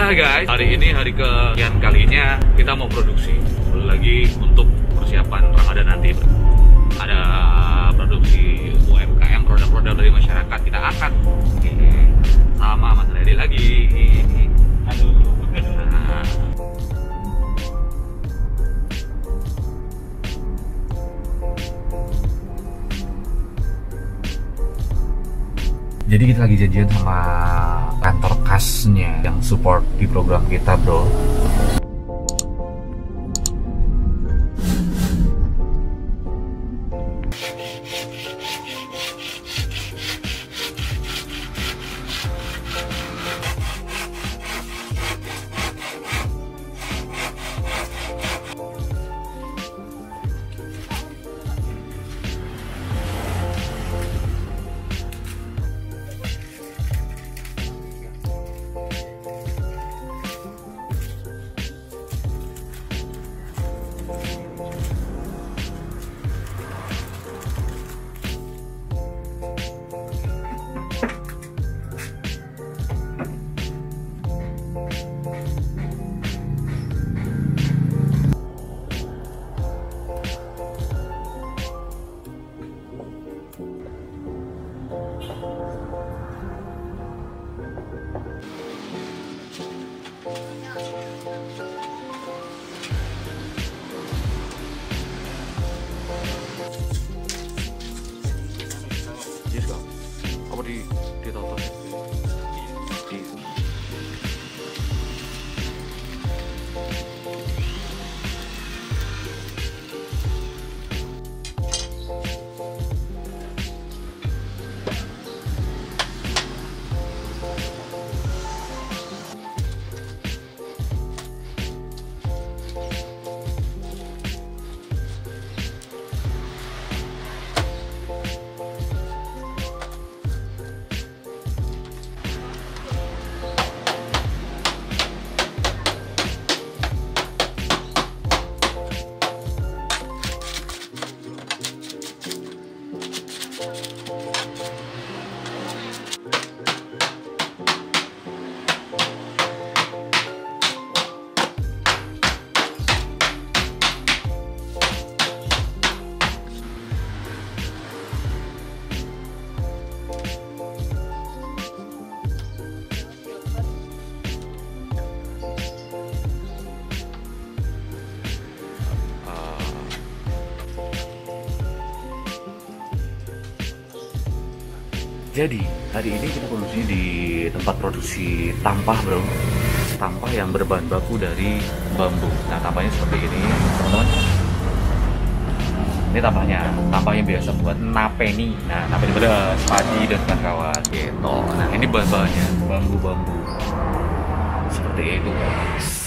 Hai guys, hari ini hari kesekian kalinya kita mau produksi lagi untuk persiapan Ramadan nanti. Ada produksi UMKM produk-produk dari masyarakat kita akan sama Mas Redi lagi. Nah, Jadi kita lagi janjian sama kantor kasnya yang support di program kita bro しかあまりデータ出して Jadi hari ini kita produksi di tempat produksi tampah bro. Tampah yang berbahan baku dari bambu. Nah tampahnya seperti ini teman-teman. Ini tampahnya, tampah yang biasa buat napeni. Nah napeni beras, padi dan kawan-kawan. Gitu. Nah ini bahan-bahannya, bambu-bambu. Seperti itu guys